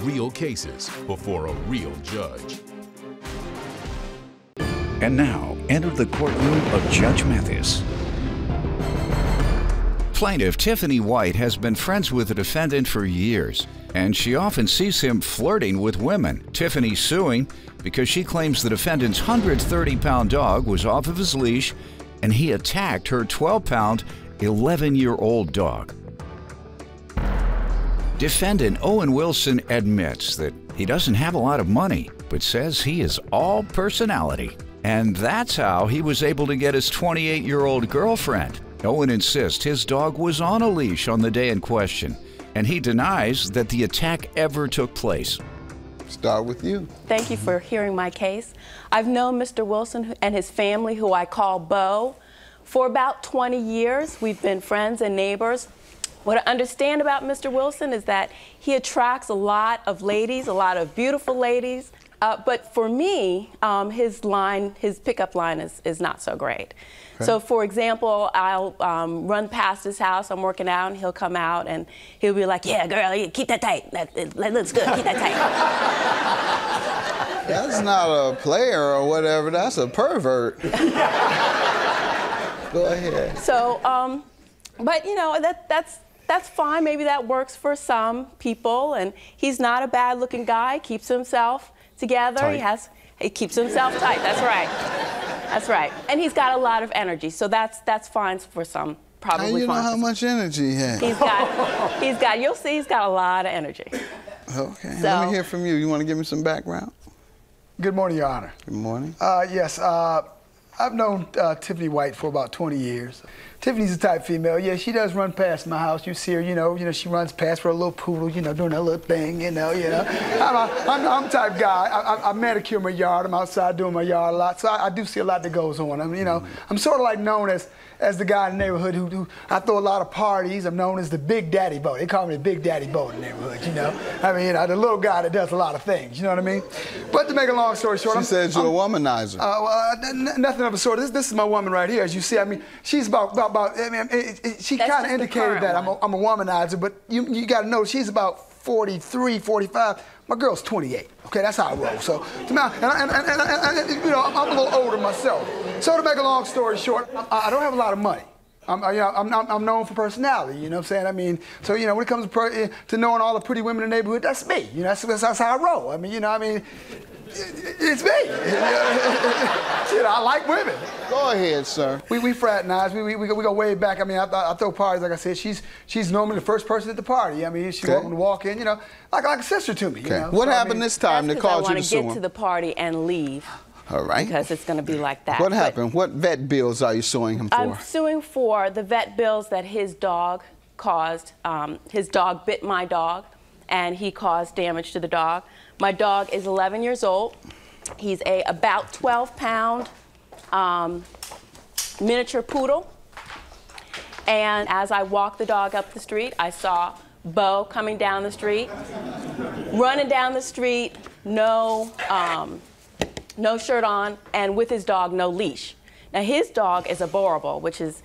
real cases before a real judge. And now, enter the courtroom of Judge Mathis. Plaintiff Tiffany White has been friends with the defendant for years, and she often sees him flirting with women. Tiffany suing because she claims the defendant's 130 pound dog was off of his leash and he attacked her 12 pound, 11 year old dog. Defendant Owen Wilson admits that he doesn't have a lot of money, but says he is all personality. And that's how he was able to get his 28 year old girlfriend. Owen insists his dog was on a leash on the day in question, and he denies that the attack ever took place. Start with you. Thank you for hearing my case. I've known Mr. Wilson and his family, who I call Bo, for about 20 years. We've been friends and neighbors. What I understand about Mr. Wilson is that he attracts a lot of ladies, a lot of beautiful ladies, uh, but for me, um, his line, his pickup line is, is not so great. Okay. So, for example, I'll um, run past his house, I'm working out, and he'll come out and he'll be like, Yeah, girl, keep that tight. That, that looks good, keep that tight. That's not a player or whatever, that's a pervert. Go ahead. So, um, but you know, that, that's, that's fine. Maybe that works for some people. And he's not a bad looking guy, keeps himself together. Tight. He has he keeps himself tight. That's right. That's right. And he's got a lot of energy, so that's that's fine for some. Probably. How you know how much energy he has? He's got. He's got. You'll see. He's got a lot of energy. Okay. So, Let me hear from you. You want to give me some background? Good morning, Your Honor. Good morning. Uh, yes. Uh, I've known uh, Tiffany White for about 20 years. Tiffany's a type female. Yeah, she does run past my house. You see her, you know, you know, she runs past for a little poodle, you know, doing that little thing, you know, you know. I'm, a, I'm, I'm type guy. I, I, I, manicure my yard. I'm outside doing my yard a lot, so I, I do see a lot that goes on. I mean, you know, I'm sort of like known as as the guy in the neighborhood who, who I throw a lot of parties. I'm known as the Big Daddy Bo. They call me the Big Daddy Bo in the neighborhood, you know. I mean, you know, the little guy that does a lot of things, you know what I mean? But to make a long story short, she I'm, says you're I'm, a womanizer. Uh, well, nothing of the sort. This, this is my woman right here, as you see. I mean, she's about about, about I mean, it, it, she kind of indicated that I'm a, I'm a womanizer, but you you got to know she's about 43, 45. My girl's 28. Okay, that's how I roll. So, and, and, and, and, you know, I'm a little older myself. So to make a long story short, I, I don't have a lot of money. I'm, you know, I'm, I'm, known for personality, you know what I'm saying? I mean, so, you know, when it comes to, eh, to knowing all the pretty women in the neighborhood, that's me. You know, that's, that's how I roll. I mean, you know, I mean, it's me. you know, I like women. Go ahead, sir. We, we fraternize. We, we, we, go, we go way back. I mean, I, I, throw parties. Like I said, she's she's normally the first person at the party. I mean, she okay. welcome to walk in, you know, like, like a sister to me. Okay. You know? What so, happened I mean, this time that caused you to sue I want to get to the party and leave. All right. Because it's going to be like that. What happened? What vet bills are you suing him for? I'm suing for the vet bills that his dog caused. Um, his dog bit my dog, and he caused damage to the dog. My dog is 11 years old. He's a about 12 pound um, miniature poodle. And as I walked the dog up the street, I saw Bo coming down the street, running down the street, no um, no shirt on, and with his dog, no leash. Now, his dog is a Boerboel, which is,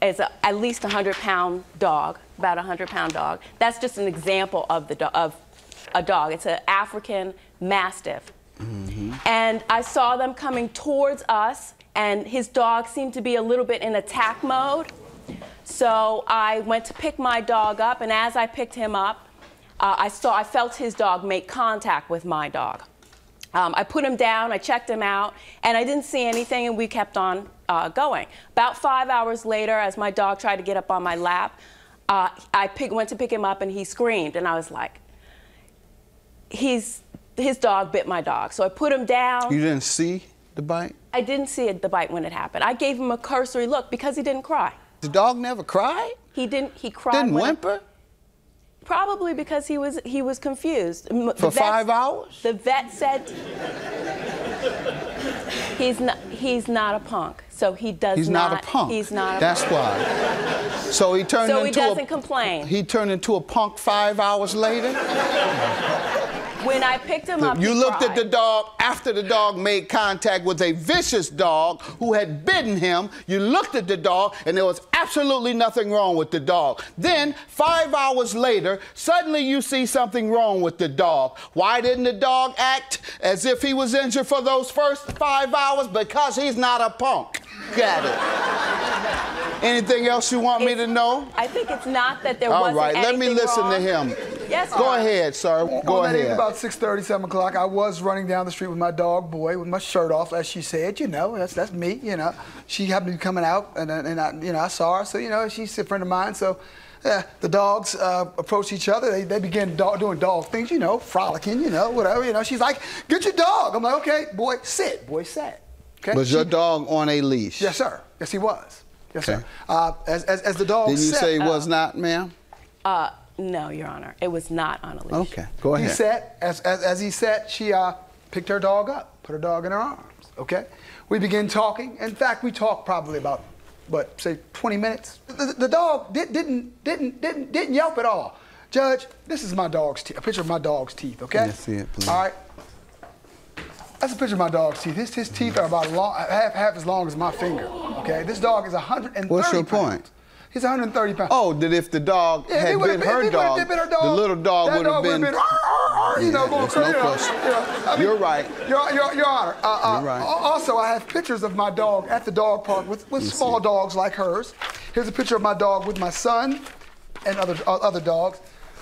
is a, at least a 100 pound dog, about a 100 pound dog. That's just an example of, the of a dog. It's an African Mastiff. Mm-hmm. And I saw them coming towards us, and his dog seemed to be a little bit in attack mode. So I went to pick my dog up, and as I picked him up, uh, I saw, I felt his dog make contact with my dog. Um, I put him down, I checked him out, and I didn't see anything, and we kept on uh, going. About five hours later, as my dog tried to get up on my lap, uh, I pick, went to pick him up, and he screamed, and I was like, he's, his dog bit my dog. So I put him down. You didn't see the bite? I didn't see the bite when it happened. I gave him a cursory look because he didn't cry. The dog never cried? He didn't, he cried. Didn't whimper? Probably because he was he was confused. The For vet, five hours? The vet said he's not he's not a punk. So he does he's not, He's not a punk. He's not That's punk. why. So he turned so into he doesn't a, complain. He turned into a punk five hours later? When I picked him up, You looked at the dog after the dog made contact with a vicious dog who had bitten him. You looked at the dog, and there was absolutely nothing wrong with the dog. Then, five hours later, suddenly you see something wrong with the dog. Why didn't the dog act as if he was injured for those first five hours? Because he's not a punk. Got it. Anything else you want me to know? I think it's not that there All wasn't right, let me listen to him. Yes, Go sir. ahead, sir. Go on that evening, ahead. about 6:30, 7 o'clock, I was running down the street with my dog boy with my shirt off, as she said. You know, that's that's me. You know, she happened to be coming out, and and I, you know, I saw her. So you know, she's a friend of mine. So. Yeah, the dogs uh, approached each other. They, they began dog, doing dog things, you know, frolicking, you know, whatever. You know, she's like, "Get your dog." I'm like, "Okay, boy, sit." Boy, sit." Okay. Was your dog on a leash? Yes, sir. Yes, he was. Yes, Okay. sir. Uh, as, as, as the dog Didn't you sat, say it was not, ma'am? Uh, no, Your Honor. It was not on a leash. Okay, go He ahead. sat, as, as, as he sat, she uh, picked her dog up, put her dog in her arms, okay? We begin talking. In fact, we talked probably about, what, say 20 minutes. The, the- the dog did, didn't, didn't, didn't, didn't yelp at all. Judge, this is my dog's teeth, a picture of my dog's teeth, okay? Let me see it, please. All right. That's a picture of my dog's teeth. His, his teeth are about long, half, half as long as my finger, okay? This dog is 130 What's your pounds. He's 130 pounds. Oh, that if the dog Yeah, had been her dog, been her the little dog would have been. "Arr, arr, arr," you know, Yeah, going there's crazy. no you know, you know, I mean, You're right. Your, your, your Honor. Uh, uh, You're right. al- Also, I have pictures of my dog at the dog park with, with small see. dogs like hers. Here's a picture of my dog with my son and other uh, other dogs.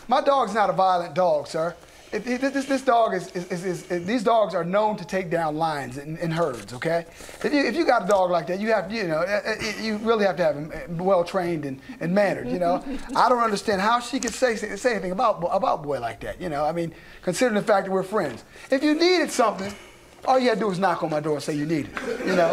My dog's not a violent dog, sir. This, this dog is, is, is, is, these dogs are known to take down lions in, in herds, okay? If you, if you got a dog like that, you have, you know, uh, uh, you really have to have him well trained and, and mannered, you know? I don't understand how she could say, say anything about, about boy like that, you know? I mean, considering the fact that we're friends. If you needed something, all you had to do was knock on my door and say you needed it, you know?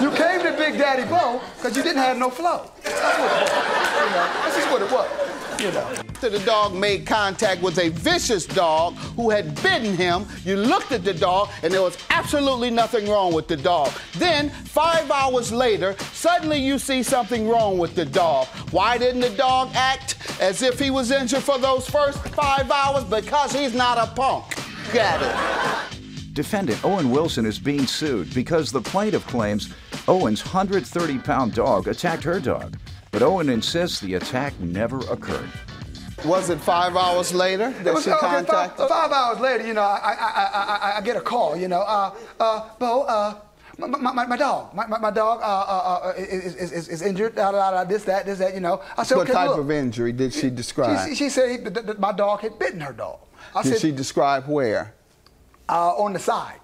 You came to Big Daddy Bo because you didn't have no flow. That's what it was, you know? That's just what it was, you know? After the dog made contact with a vicious dog who had bitten him, you looked at the dog and there was absolutely nothing wrong with the dog. Then, five hours later, suddenly you see something wrong with the dog. Why didn't the dog act as if he was injured for those first five hours? Because he's not a punk. Got it. Defendant Owen Wilson is being sued because the plaintiff claims Owen's 130 pound dog attacked her dog. But Owen insists the attack never occurred. Was it five hours later that was, she okay, five, five hours later, you know, I, I, I, I, I, I get a call, you know, uh, uh, Bo, uh, my, my, my, my dog, my, my, my dog uh, uh, uh, is, is, is, is injured, da, da, da, this, that, this, that, you know. I said, What okay, type look. of injury did she describe? She, she said he, that, that my dog had bitten her dog. I Did said, she describe where? uh, on the side.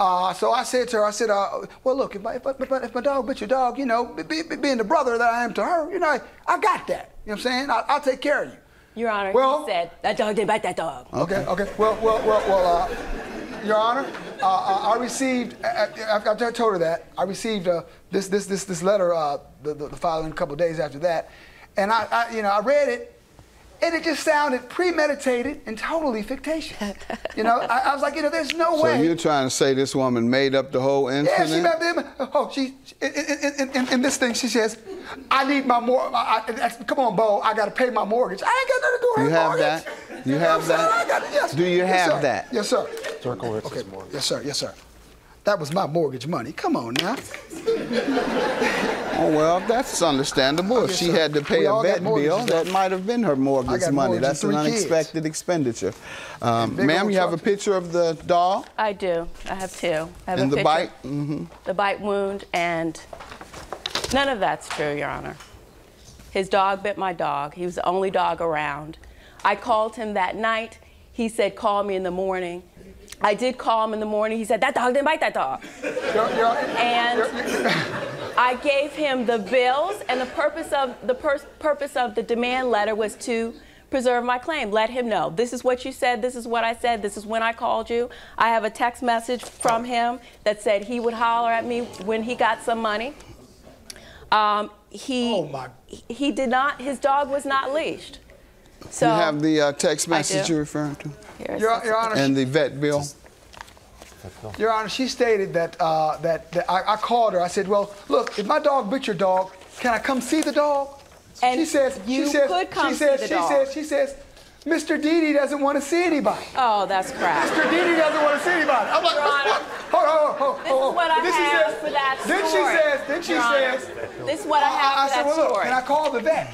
Uh, so I said to her, I said, uh, well, look, if my, if, my, if my- dog bit your dog, you know, be, be, being the brother that I am to her, you know, I, I got that. You know what I'm saying? I, I'll take care of you. Your Honor, Well- he said that dog didn't bite that dog. Okay, okay. Well, well, well, well uh, Your Honor, uh, uh, I received, after I told her that, I received uh, this, this, this, this letter uh, the, the, the following couple of days after that. And I, I, you know, I read it, and it just sounded premeditated and totally fictitious. You know, I, I was like, you know, there's no So way. So you're trying to say this woman made up the whole incident? Yeah, incident? she met them. Oh, she in, in, in, in, in this thing. She says, "I need my more. I, I, come on, Bo. I got to pay my mortgage. I ain't got nothing to do with You have mortgage. that? You know have I'm saying? that? I got it, yes. Do you have sir. that? Yes, sir. Circle Ritz's Okay. mortgage. Yes, sir. Yes, sir. That was my mortgage money. Come on now. Oh, well, that's understandable. If she sir. had to pay We a vet bill, mortgages, that might have been her mortgage money. That's an and three kids. unexpected expenditure. Um, ma'am, you have a picture of the doll? I do. I have two. I have and a the picture. bite? hmm The bite wound, and none of that's true, Your Honor. His dog bit my dog. He was the only dog around. I called him that night. He said, call me in the morning. I did call him in the morning. He said, that dog didn't bite that dog. You're- you're- And you're- I gave him the bills, and the purpose of the pur- purpose of the demand letter was to preserve my claim. Let him know this is what you said, this is what I said, this is when I called you. I have a text message from him that said he would holler at me when he got some money. Um, he Oh, my- he did not. His dog was not leashed. So you have the uh, text message you're referring to? here's Your, Your Honor, And the vet bill? Your Honor, she stated that uh, that, that I, I called her. I said, "Well, look, if my dog bit your dog, can I come see the dog?" And she says, you she says, could come she see says, the she dog. says, she says, Mr. Didi doesn't want to see anybody. Oh, that's crap. Mr. Didi doesn't want to see anybody. I'm like, Your Honor, what? Hold on, hold hold. This is what I Then she have says- for that story. Then she says, then she Your Honor, says, This is what I have I, I for said, that well, look, story. and I called the vet.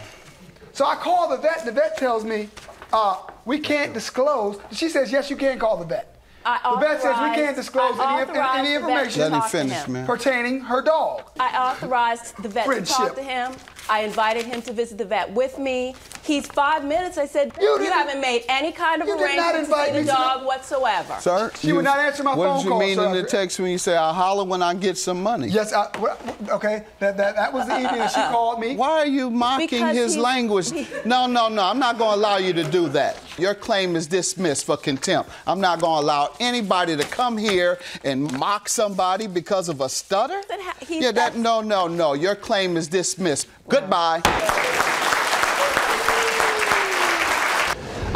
So I call the vet, and the vet tells me, uh, we can't disclose. She says, yes, you can call the vet. I the vet says we can't disclose any, any, any the vet to information Let him finish, man. pertaining her dog. I authorized the vet to talk to him. I invited him to visit the vet with me. He's five minutes. I said, You you, haven't made any kind of you did not arrangement to invite see the to the- dog whatsoever. Sir, She would not answer my phone call. what phone did you call, mean in the text when you say I'll holler when I get some money? Yes, I, okay, that, that, that was the evening that she called me. Why are you mocking Because his he- language? No, no, no. I'm not going to allow you to do that. Your claim is dismissed for contempt. I'm not going to allow anybody to come here and mock somebody because of a stutter. That ha- he- yeah, that no, no, no. Your claim is dismissed. Goodbye.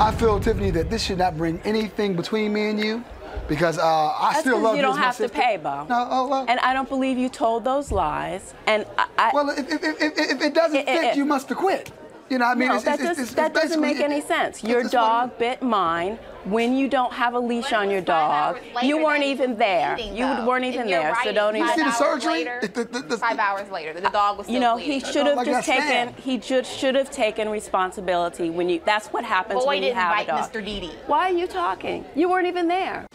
I feel, Tiffany, that this should not bring anything between me and you because uh, I That's still 'cause love you you don't as my have to pay, Bo. No, oh, well. And I don't believe you told those lies. And I, I well, if, if, if, if, if it doesn't It- it- fit, it- you must acquit. You know, what I mean, no, it's, that, it's, does, it's, that it's doesn't make basically- any sense. Your it's what dog bit mine when you don't have a leash on your dog. You weren't even there. bleeding, You though. weren't even there, so don't You even. see the Five hours surgery? later- The- the- the- five hours later, the dog was still You know, bleeding. he should have just taken. He just should have taken responsibility when you. That's what happens Boy when you didn't have a invite dog. Mr. Didi. Why are you talking? You weren't even there.